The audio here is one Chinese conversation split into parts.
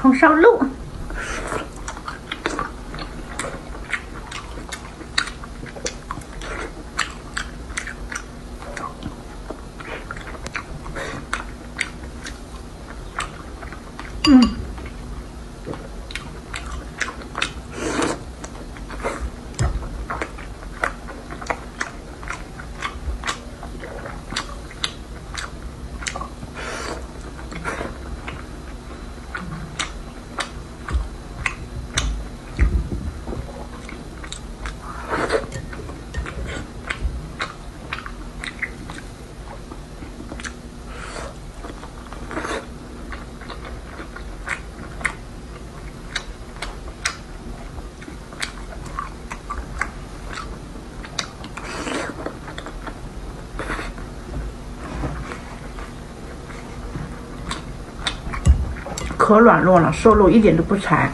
红烧肉。嗯。可软糯了，瘦肉一点都不柴。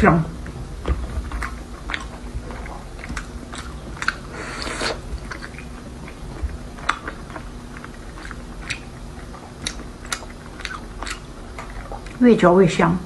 香，越嚼越香。